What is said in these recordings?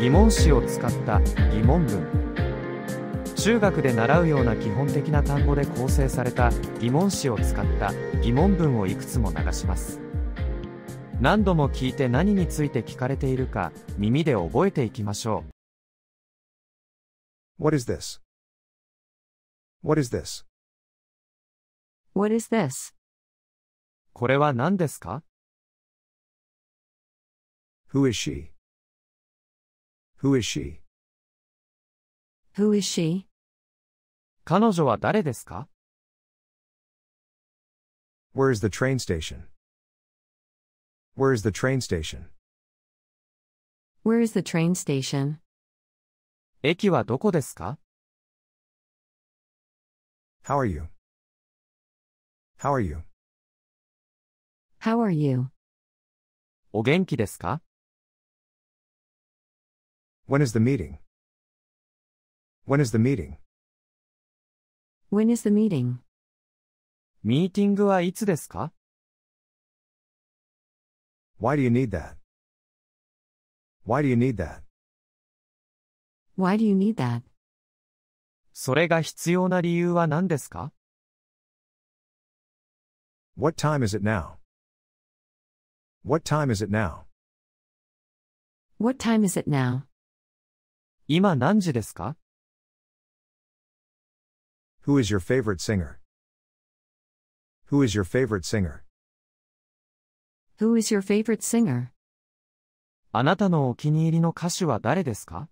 疑問詞を使った疑問文中学で習うような基本的な単語で構成された疑問詞を使った疑問文をいくつも流します何度も聞いて何について聞かれているか耳で覚えていきましょう What is this? What is this? What is this? これは何ですか？Who is she? Who is she? Who is she? 彼女は誰ですか Where is the train station? Where is the train station? Where is the train station? 駅はどこですか How are you? How are you? How are you? お元気ですか When is the meeting? When is the meeting? When is the meeting? ミーティングはいつですか Why do you need that? Why do you need that? Why do you need that? それが必要な理由は何ですか What time is it now? What time is it now? What time is it now? 今何時ですか Who is your favorite singer? Who is your favorite singer? Who is your favorite singer? あなたのお気に入りの歌手は誰ですか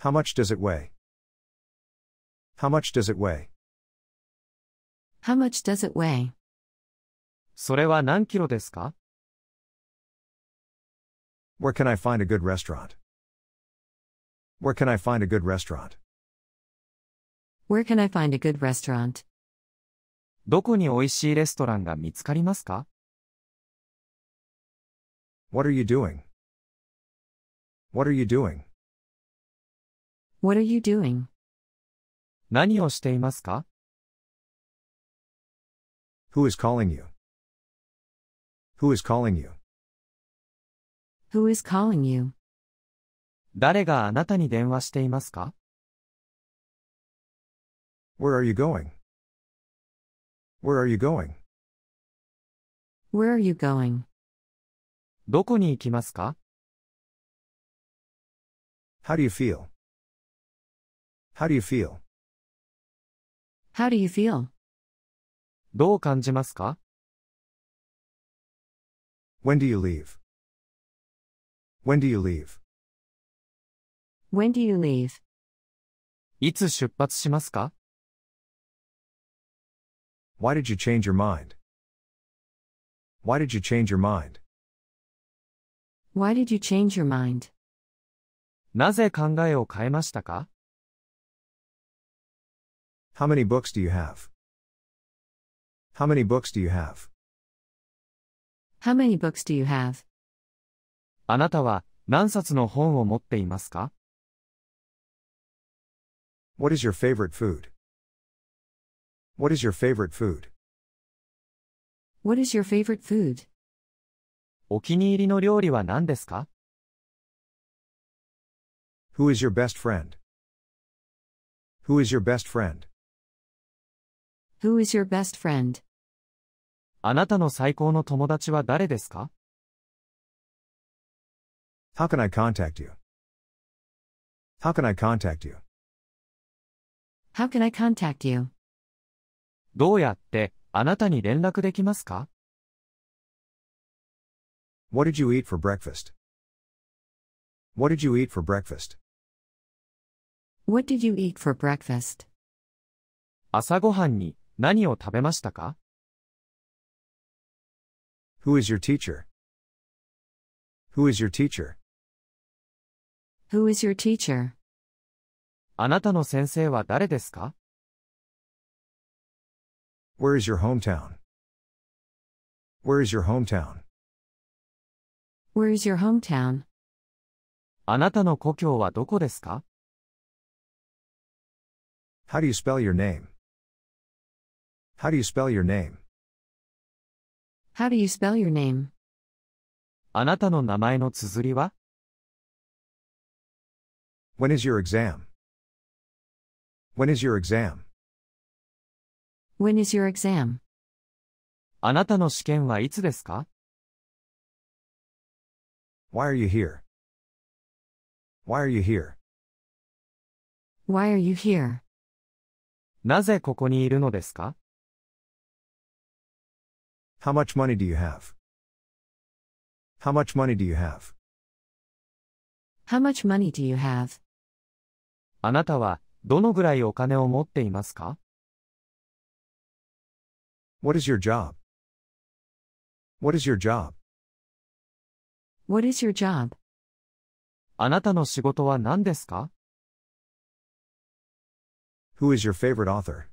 How much does it weigh? How much does it weigh? How much does it weigh? それは何キロですか Where can I find a good restaurant? Where can I find a good restaurant? Where can I find a good restaurant? どこに美味しいレストランが見つかりますか What are you doing? What are you doing? What are you doing? 何をしていますか Who is calling you? Who is calling you? Who is calling you? 誰があなたに電話していますか Where are you going? Where are you going? Where are you going? どこに行きますか How do you feel? How do you feel? How do you feel? どう感じますか When do you leave? When do you leave? When do you leave? いつ出発しますか Why did you change your mind? Why did you change your mind? Why did you change your mind? なぜ考えを変えましたか How many books do you have? How many books do you have? How many books do you have? あなたは何冊の本を持っていますか What is your favorite food? What is your favorite food? What is your favorite food? お気に入りの料理は何ですか Who is your best friend? Who is your best friend? Who is your best friend? あなたの最高の友達は誰ですか How can I contact you? How can I contact you? How can I contact you? どうやってあなたに連絡できますか What did you eat for breakfast? What did you eat for breakfast? What did you eat for breakfast? 朝ごはんに何を食べましたか Who is your teacher? Who is your teacher? Who is your teacher? あなたの先生は誰ですか Where is your hometown? Where is your hometown? Where is your hometown? あなたの故郷はどこですか How do you spell your name? How do you spell your name? How do you spell your name? あなたの名前の綴りは When is your exam? When is your exam? When is your exam? あなたの試験はいつですか Why are you here? Why are you here? Why are you here? なぜここにいるのですか How much money do you have? How much money do you have? How much money do you have? あなたはどのぐらいお金を持っていますか What is your job? What is your job? What is your job? あなたの仕事は何ですか Who is your favorite author?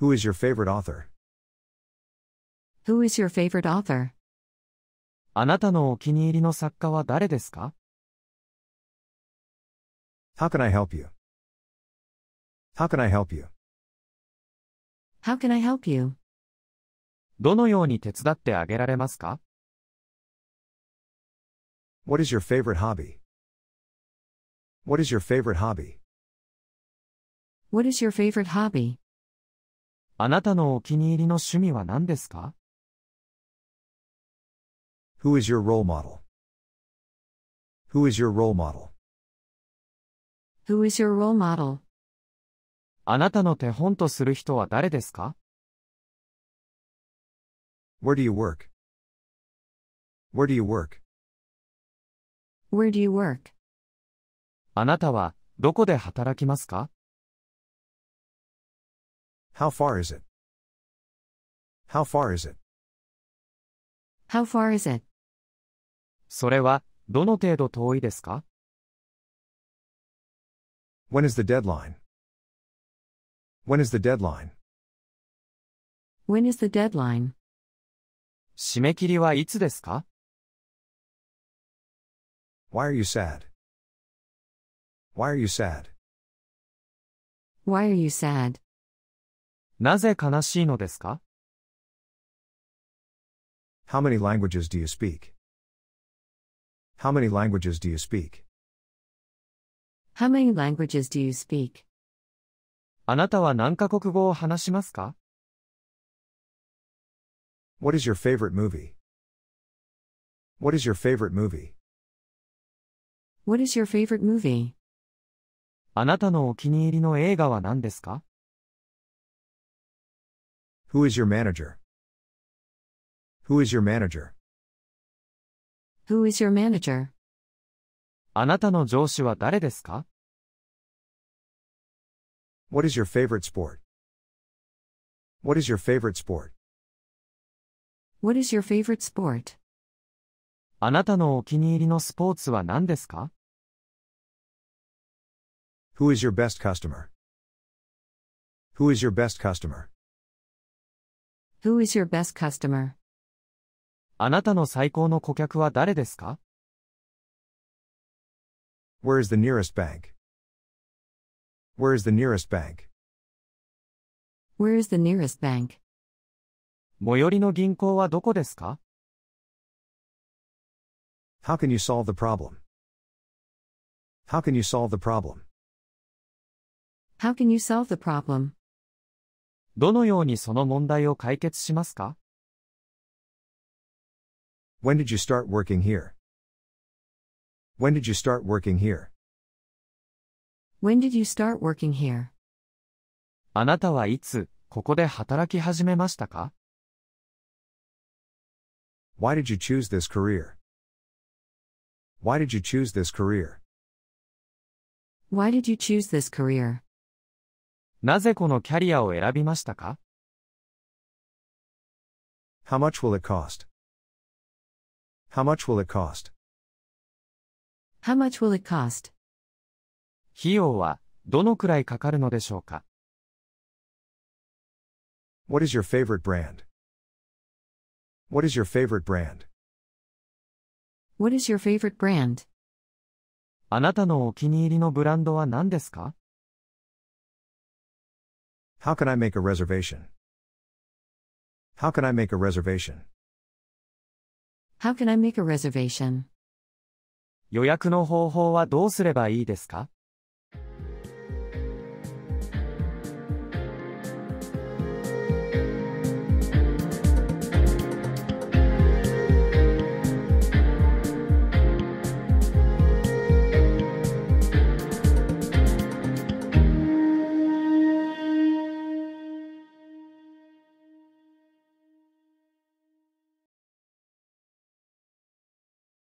Who is your favorite author? Who is your favorite author? あなたのお気に入りの作家は誰ですか How can I help you? How can I help you? How can I help you? どのように手伝ってあげられますか What is your favorite hobby? What is your favorite hobby? What is your favorite hobby? あなたのお気に入りの趣味は何ですか Who is your role model? Who is your role model? Who is your role model? あなたの手本とする人は誰ですか Where do you work? Where do you work? Where do you work? あなたはどこで働きますか How far is it? How far is it? How far is it? それはどの程度遠いですか When is the deadline? When is the deadline? When is the deadline? 締め切りはいつですか Why are you sad? Why are you sad? Why are you sad? なぜ悲しいのですか How many languages do you speak? How many languages do you speak? How many languages do you speak? あなたは何カ国語を話しますか What is your favorite movie? What is your favorite movie? What is your favorite movie? あなたのお気に入りの映画は何ですか Who is your manager? Who is your manager? Who is your manager? あなたの上司は誰ですか What is your favorite sport? What is your favorite sport? What is your favorite sport? あなたのお気に入りのスポーツは何ですか Who is your best customer? Who is your best customer? Who is your best customer? あなたの最高の顧客は誰ですか Where is the nearest bank? Where is the nearest bank? Where is the nearest bank? 最寄りの銀行はどこですか How can you solve the problem? How can you solve the problem? How can you solve the problem? どのようにその問題を解決しますか When did you start working here? When did you start working here? When did you start working here? あなたはいつ、ここで働き始めましたか Why did you choose this career? Why did you choose this career? Why did you choose this career? なぜこのキャリアを選びましたか How much will it cost? How much will it cost? How much will it cost? 費用はどのくらいかかるのでしょうか What is your favorite brand? What is your favorite brand? What is your favorite brand? あなたのお気に入りのブランドは何ですか How can I make a reservation? How can I make a reservation? How can I make a reservation? 予約の方法はどうすればいいですか